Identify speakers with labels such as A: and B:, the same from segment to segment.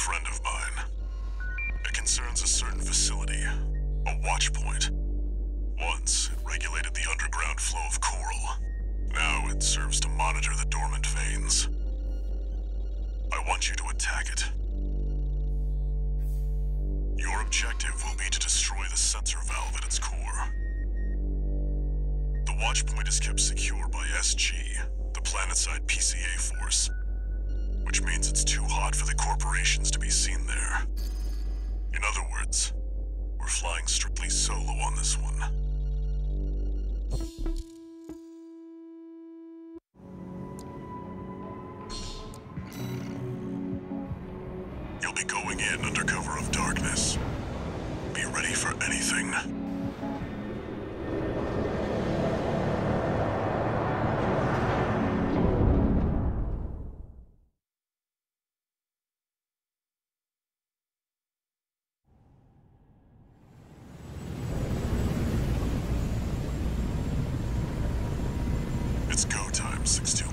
A: friend of mine. It concerns a certain facility, a watch point. Once, it regulated the underground flow of coral. Now it serves to monitor the dormant veins. I want you to attack it. Your objective will be to destroy the sensor valve at its core. The watch point is kept secure by SG, the planetside PCA force, which means it's too hot for the corporations to be seen there. In other words, we're flying strictly solo on this one. You'll be going in under cover of darkness. Be ready for anything.
B: six two.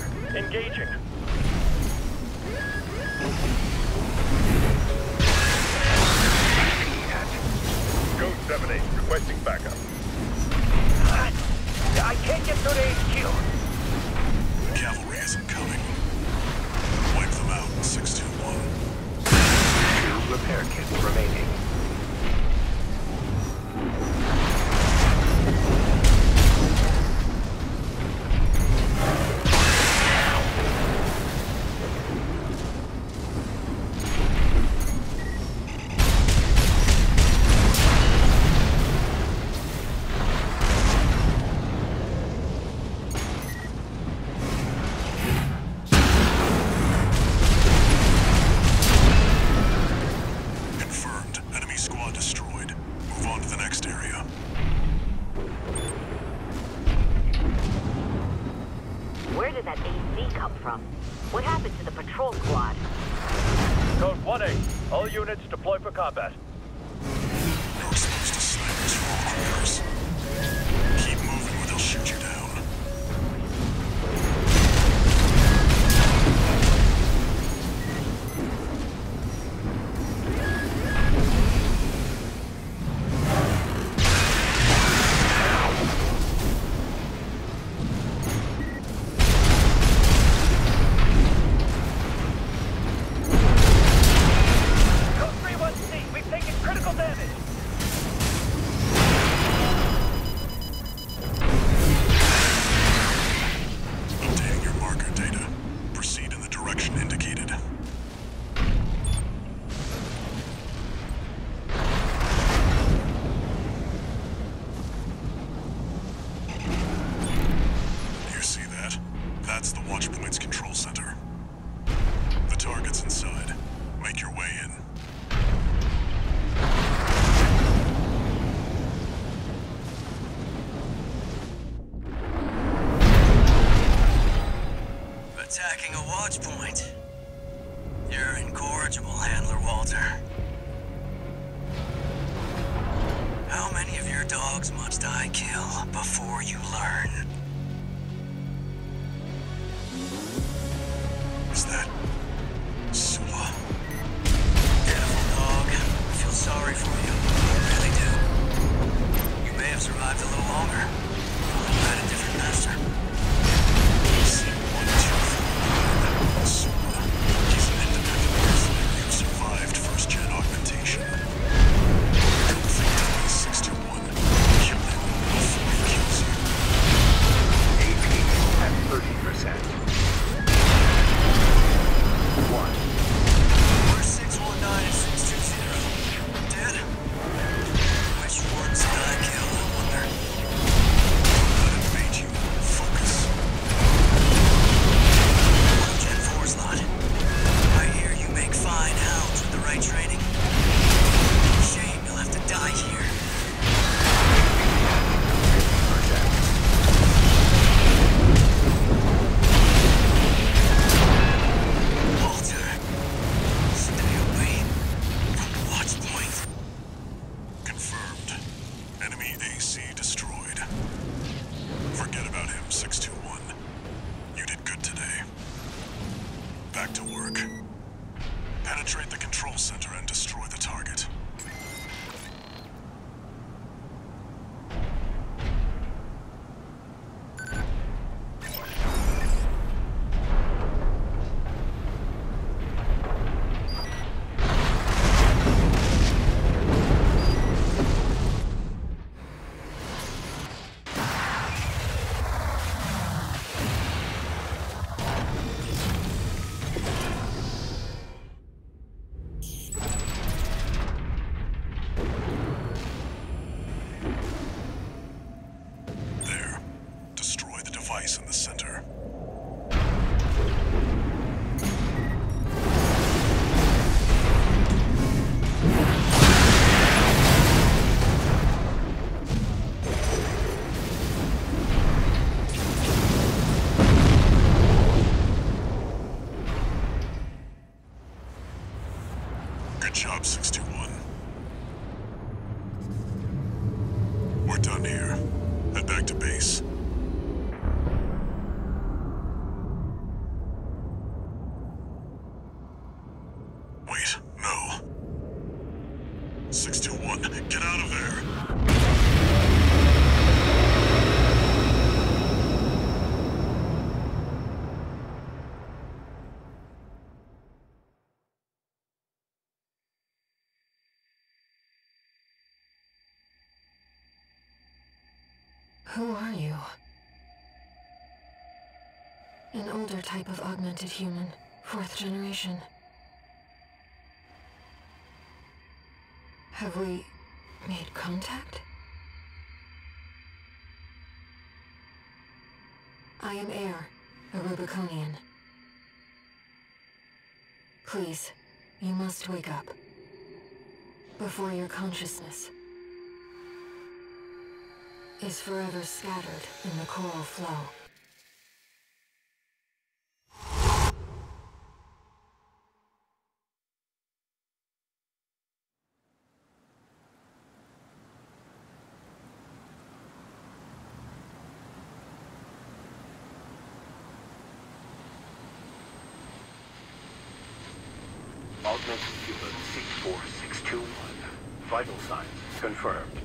B: Into. Engaging. Code 7-8, requesting backup.
C: Ah, I can't get through to HQ.
A: Cavalry isn't coming. Wipe them out, 621.
C: Two repair kits remaining.
B: Combat.
A: That's the Watchpoint's control center. The target's inside. Make your way in.
D: Attacking a watch point. You're incorrigible, Handler Walter. How many of your dogs must I kill before you learn?
A: Device in the center. No. 621, get out of there!
E: Who are you? An older type of augmented human, fourth generation. Have we made contact? I am Ayre, a Rubiconian. Please, you must wake up. Before your consciousness is forever scattered in the coral flow.
C: Human C4621. Vital signs confirmed.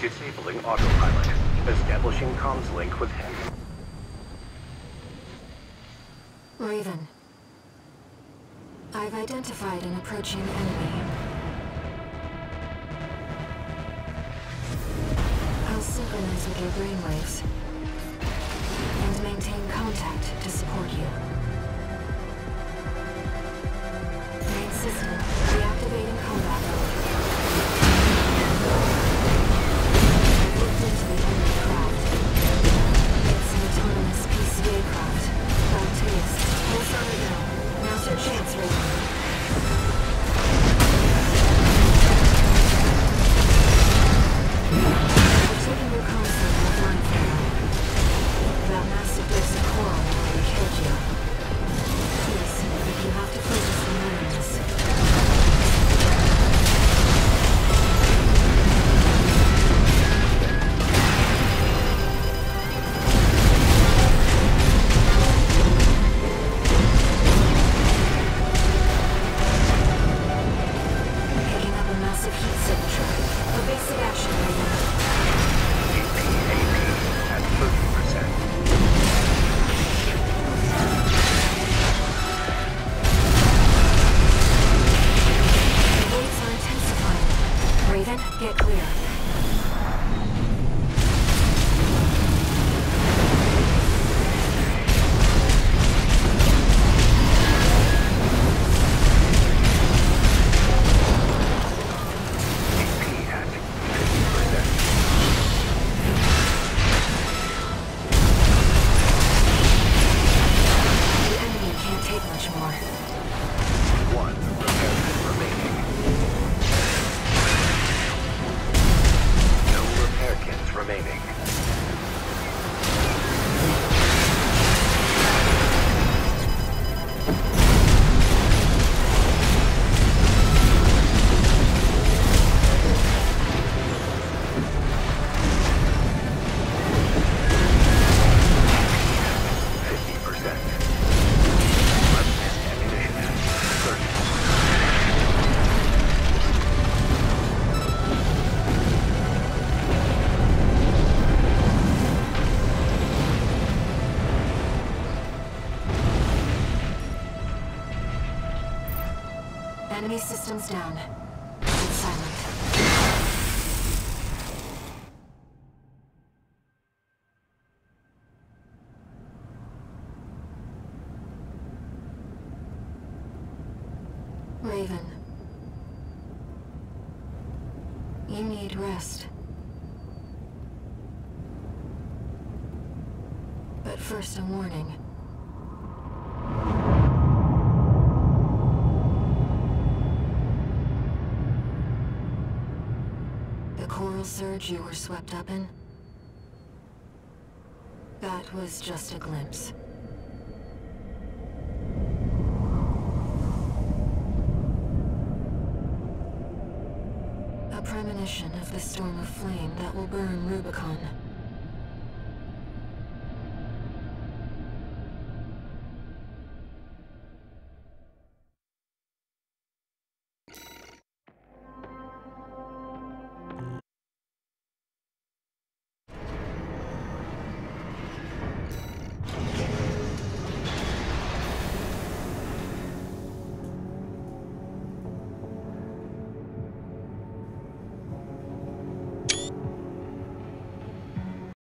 C: Disabling autopilot. Establishing comms link with Henry.
E: Raven. I've identified an approaching enemy. I'll synchronize with your brainwaves and maintain contact to support you. Main Systems down. Raven. You need rest. But first, a warning. The coral surge you were swept up in? That was just a glimpse. A premonition of the storm of flame that will burn Rubicon.